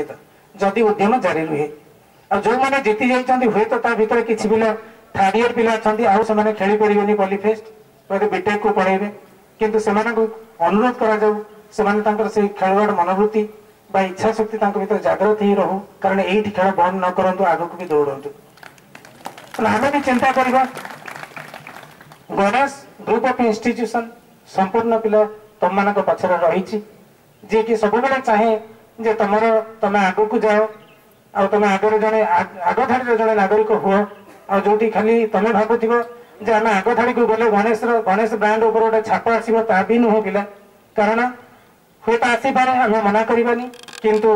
निश्चित जदि उद्यम जारी रुहे जो मैंने जीति जाइंट हुए तो भितर कि पिला थर्ड इयर पिला अच्छा आने खेली पारे पलिफेस्ट कहते बीटेक को पढ़े कि अनुरोध कर खेलवाड़ मनोवृत्ति इच्छा शक्ति भर जग्रत ही रो कारण ये खेल बंद न करूँ आगक भी दौड़ू आम भी चिंता करवा गणेश ग्रुप अफ इन्यूशन संपूर्ण पिला तुम मान पक्ष रही कि सब चाहे ଯେ ତମର ତମେ ଆଗକୁ ଯାଅ ଆଉ ତମେ ଆଗରେ ଜଣେ ଆଗଧାଡ଼ିର ଜଣେ ନାଗରିକ ହୁଅ ଆଉ ଯୋଉଠି ଖାଲି ତମେ ଭାବୁଥିବ ଯେ ଆମେ ଆଗଧାଡ଼ିକୁ ଗଲେ ଗଣେଶର ଗଣେଶ ବ୍ରାଣ୍ଡ ଉପରେ ଗୋଟେ ଛାପ ଆସିବ ତା ବି ନୁହଁ ପିଲା କାରଣ ହୁଏତ ଆସିପାରେ ଆମେ ମନା କରିବାନି କିନ୍ତୁ